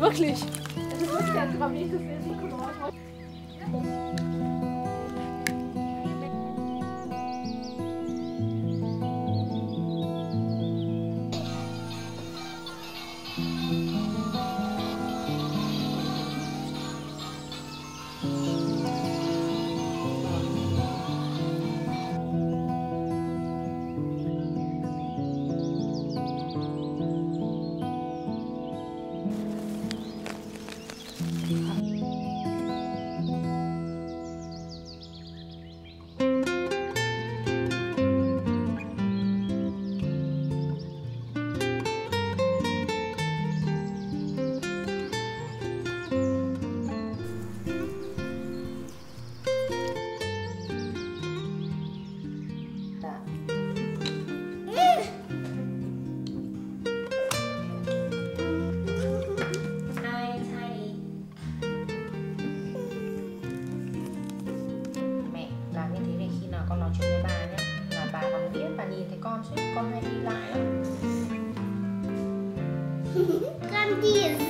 wirklich. Das ist wirklich ein graviertes Risiko. biết thiết và nhìn thấy con chứ con hay đi lại lắm. Con gì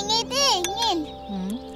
ingin, ingin. Hmm?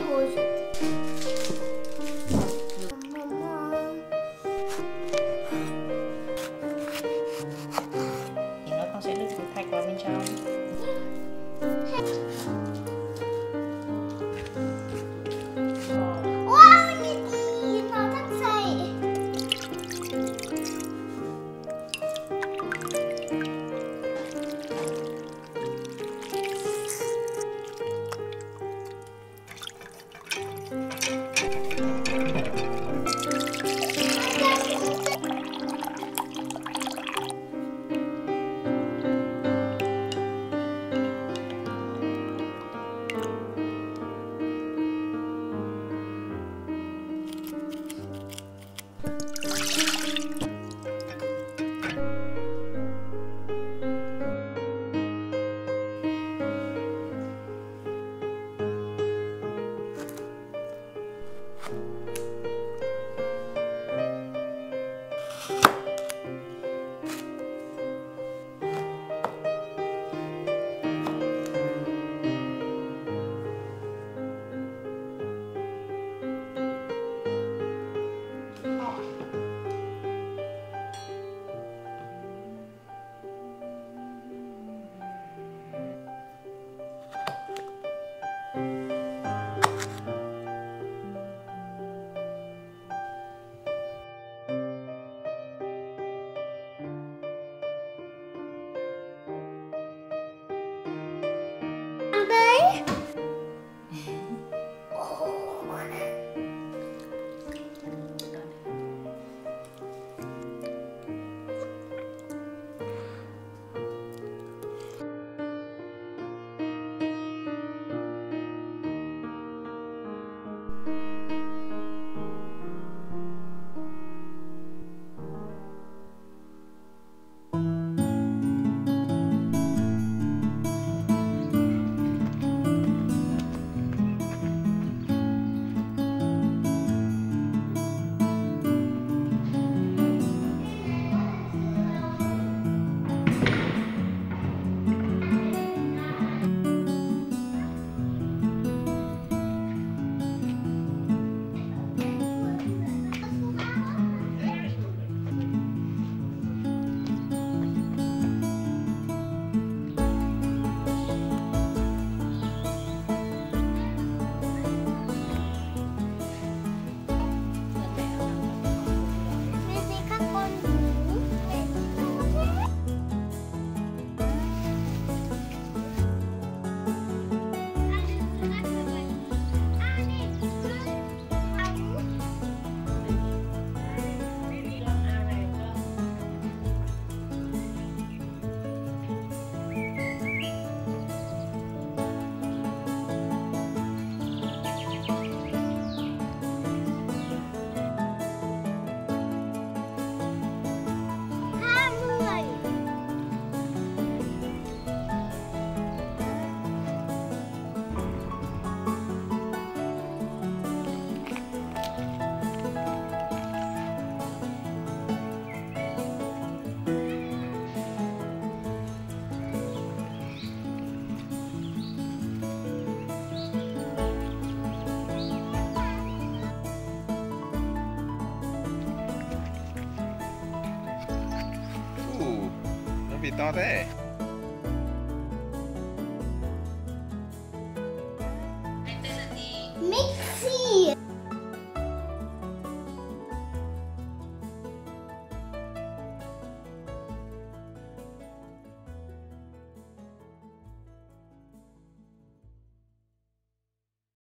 I was Be to there.